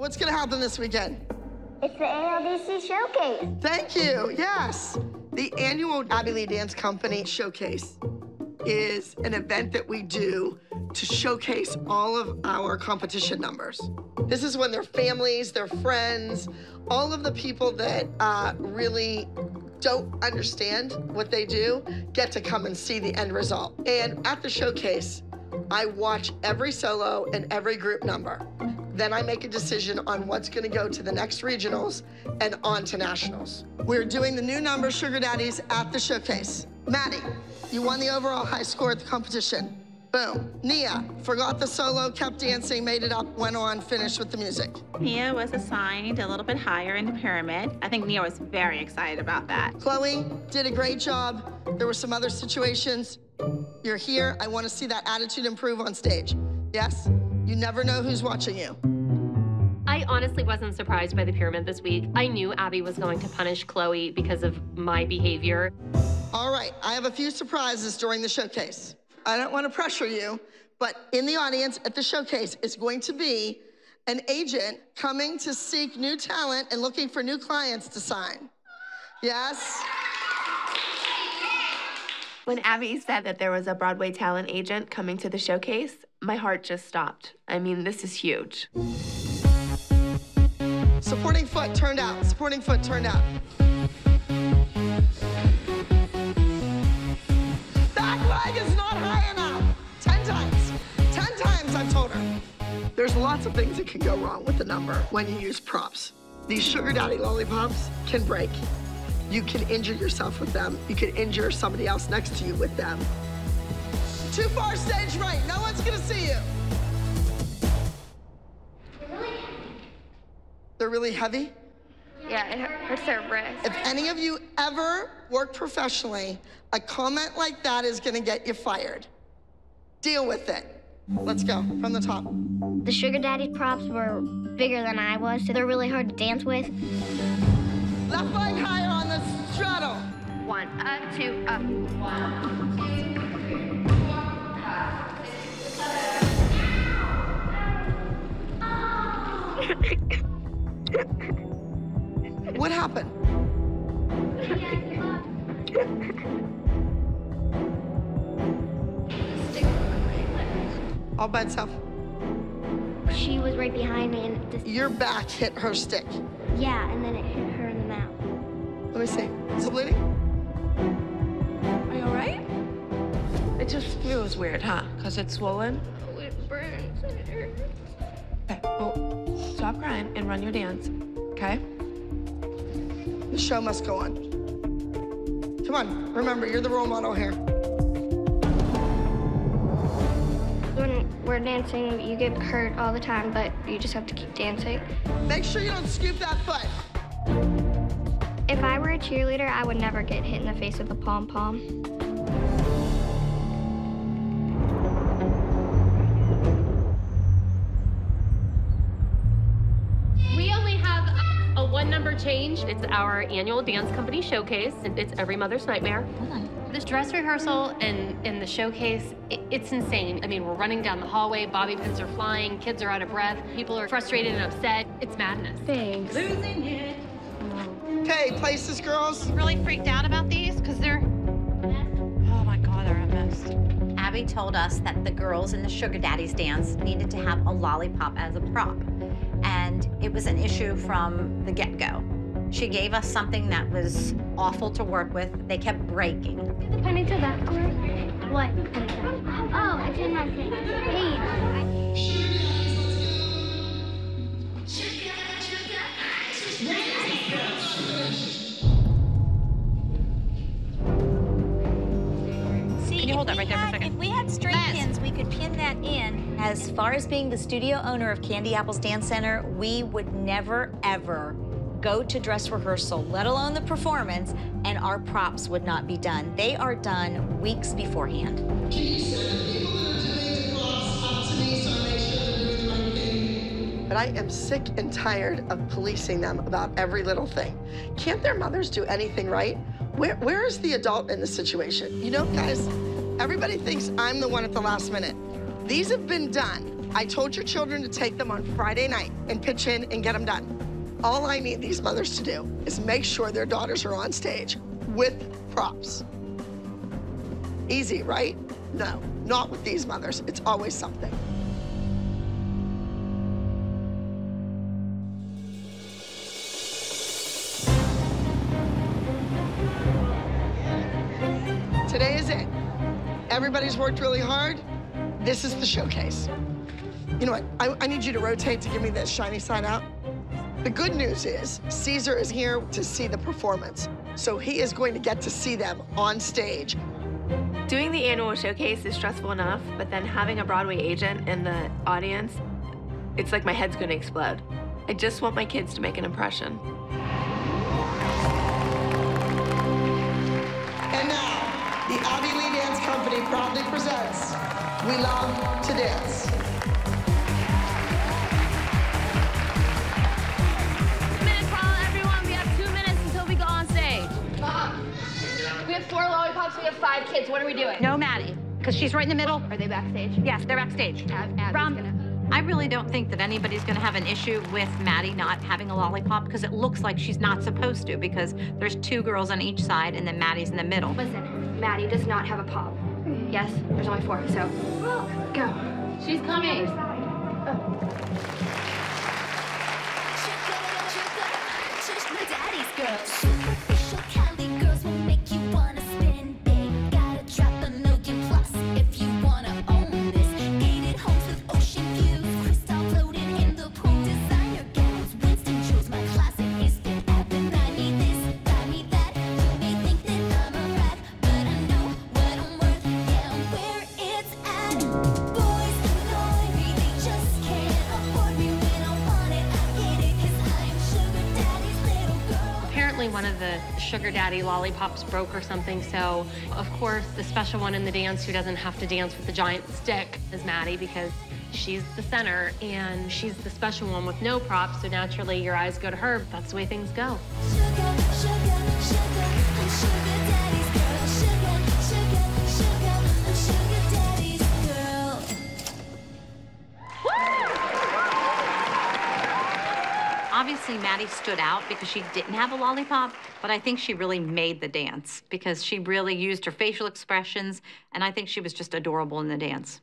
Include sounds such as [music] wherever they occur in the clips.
What's gonna happen this weekend? It's the ALDC showcase. Thank you. Yes. The annual Abby Lee Dance Company Showcase is an event that we do to showcase all of our competition numbers. This is when their families, their friends, all of the people that uh, really don't understand what they do get to come and see the end result. And at the showcase, I watch every solo and every group number. Then I make a decision on what's gonna go to the next regionals and on to nationals. We're doing the new number Sugar Daddies at the showcase. Maddie, you won the overall high score at the competition. Boom. Nia, forgot the solo, kept dancing, made it up, went on, finished with the music. Nia was assigned a little bit higher in the pyramid. I think Nia was very excited about that. Chloe did a great job. There were some other situations. You're here. I want to see that attitude improve on stage. Yes? You never know who's watching you. I honestly wasn't surprised by the pyramid this week. I knew Abby was going to punish Chloe because of my behavior. All right, I have a few surprises during the showcase. I don't want to pressure you, but in the audience at the showcase is going to be an agent coming to seek new talent and looking for new clients to sign. Yes? When Abby said that there was a Broadway talent agent coming to the showcase, my heart just stopped. I mean, this is huge. Supporting foot turned out. Supporting foot turned out. Back leg is not high enough. Ten times. Ten times I've told her. There's lots of things that can go wrong with the number when you use props. These sugar daddy lollipops can break. You can injure yourself with them. You can injure somebody else next to you with them. Too far stage right. No one's gonna see you. They're really heavy? Yeah, it hurts their wrist. If any of you ever work professionally, a comment like that is gonna get you fired. Deal with it. Let's go from the top. The Sugar Daddy props were bigger than I was, so they're really hard to dance with. Left leg higher on the straddle. One, up, two, up. One, What happened? All by itself. She was right behind me, and Your back hit her stick. yeah, and then it Let me see. Is it bleeding? Are you all right? It just feels weird, huh? Because it's swollen? Oh, it burns. It hurts. Okay, well, stop crying and run your dance, okay? The show must go on. Come on. Remember, you're the role model here. When we're dancing, you get hurt all the time, but you just have to keep dancing. Make sure you don't scoop that foot. If I were a cheerleader, I would never get hit in the face with a pom pom. We only have a one number change. It's our annual dance company showcase. and It's every mother's nightmare. This dress rehearsal and, and the showcase, it, it's insane. I mean, we're running down the hallway, bobby pins are flying, kids are out of breath, people are frustrated and upset. It's madness. Thanks. Okay, places, girls. I'm Really freaked out about these because they're. Oh my God, they're a mess. Abby told us that the girls in the Sugar Daddies dance needed to have a lollipop as a prop. And it was an issue from the get-go. She gave us something that was awful to work with. They kept breaking. Penny to that corner. What? Oh, I did not say. Hey. Hold if that right we there for a had- second? If we had straight Les. pins, we could pin that in. As far as being the studio owner of Candy Apples Dance Center, we would never, ever go to dress rehearsal, let alone the performance, and our props would not be done. They are done weeks beforehand. But I am sick and tired of policing them about every little thing. Can't their mothers do anything right? Where, where is the adult in the situation? You know, guys, everybody thinks I'm the one at the last minute. These have been done I told your children to take them on Friday night and pitch in and get them done. All I need these mothers to do is make sure their daughters are on stage with props. Easy, right? No, not with these mothers. It's always something. Worked really hard. This is the showcase. You know what? I, I need you to rotate to give me that shiny side out. The good news is Caesar is here to see the performance. So he is going to get to see them on stage. Doing the annual showcase is stressful enough, but then having a Broadway agent in the audience, it's like my head's gonna explode. I just want my kids to make an impression. Now, the Abby Lee Dance Company proudly presents We Love to Dance. minutes, Paula, everyone. We have two minutes until we go on stage. We have four lollipops. We have five kids. What are we doing? No, Maddie, because she's right in the middle. Are they backstage? Yes, they're backstage. Ab- Abby's Rom, gonna- I really don't think that anybody's going to have an issue with Maddie not having a lollipop because it looks like she's not supposed to because there's two girls on each side and then Maddie's in the middle. Listen, Maddie does not have a pop. Yes, there's only four, so go. She's coming. Superficial sugar daddy lollipops broke or something. So, of course, the special one in the dance who doesn't have to dance with the giant stick is Maddie because she's the center and she's the special one with no props. So naturally, your eyes go to her. That's the way things go. Sugar, Maddie stood out because she didn't have a lollipop, but I think she really made the dance because she really used her facial expressions, and I think she was just adorable in the dance.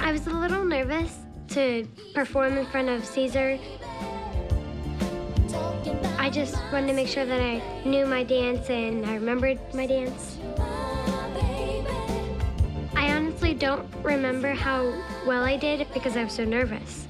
I was a little nervous to perform in front of Caesar. I just wanted to make sure that I knew my dance and I remembered my dance. I honestly don't remember how well I did because I was so nervous.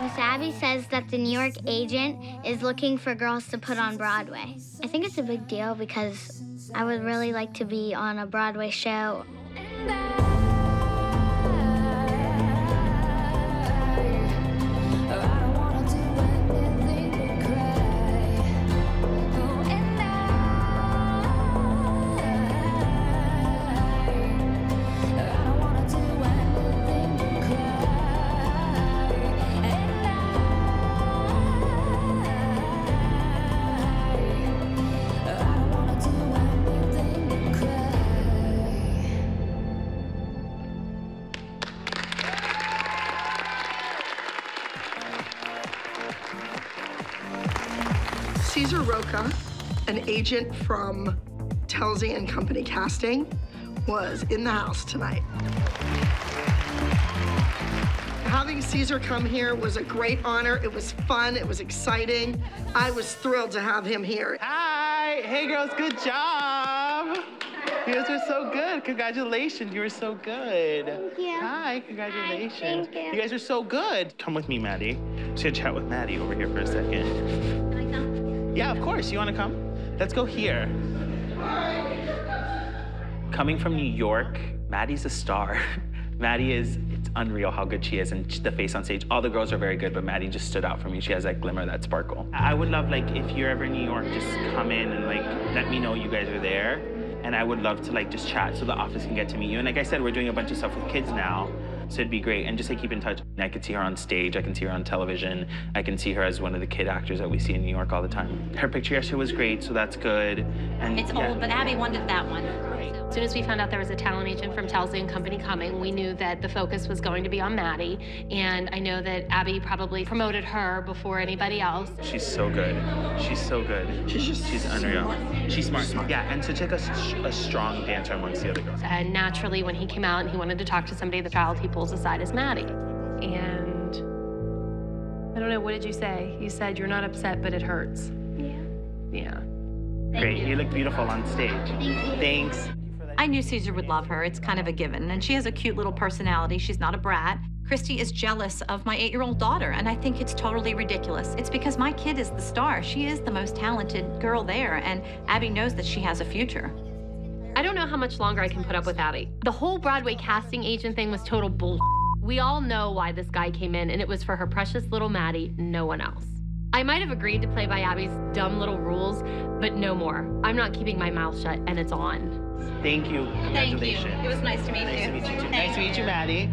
Miss Abby says that the New York agent is looking for girls to put on Broadway. I think it's a big deal because I would really like to be on a Broadway show. Caesar Roca, an agent from Telsey and Company Casting, was in the house tonight. Having Caesar come here was a great honor. It was fun. It was exciting. I was thrilled to have him here. Hi. Hey, girls. Good job. You guys were so good. Congratulations. You were so good. Thank you. Hi. Congratulations. thank you. You guys are so good. Come with me, Maddie. Just gonna chat with Maddie over here for a second. Yeah, of course. You want to come? Let's go here. Coming from New York, Maddie's a star. [laughs] Maddie is, it's unreal how good she is and the face on stage. All the girls are very good, but Maddie just stood out for me. She has that glimmer, that sparkle. I would love, like, if you're ever in New York, just come in and, like, let me know you guys are there. and I would love to like just chat so the office can get to meet you. And like I said, we're doing a bunch of stuff with kids now. So it'd be great. And just to keep in touch. I can see her on stage, I can see her on television, I can see her as one of the kid actors that we see in New York all the time. Her picture yesterday was great, so that's good. And It's yeah. old, but Abby wanted that one. As soon as we found out there was a talent agent from Telsey and Company coming, we knew that the focus was going to be on Maddie. And I know that Abby probably promoted her before anybody else. She's so good. She's so good. She's just She's unreal. smart. She's smart. Yeah, and such like a, s- a strong dancer amongst the other girls. And naturally, when he came out and he wanted to talk to somebody, the child he pulls aside is Maddie. And I don't know, what did you say? You said you're not upset, but it hurts. Yeah. Yeah. Great. You look beautiful on stage. Thanks. I knew Caesar would love her. It's kind of a given. And she has a cute little personality. She's not a brat. Christi is jealous of my eight year old daughter, and I think it's totally ridiculous. It's because my kid is the star. She is the most talented girl there, and Abby knows that she has a future. I don't know how much longer I can put up with Abby. The whole Broadway casting agent thing was total bull. We all know why this guy came in, and it was for her precious little Maddie, no one else. I might have agreed to play by Abby's dumb little rules, but no more. I'm not keeping my mouth shut, and it's on. Thank you. Congratulations. It was nice to meet Nice you. to meet you too. Nice to meet you, Maddie.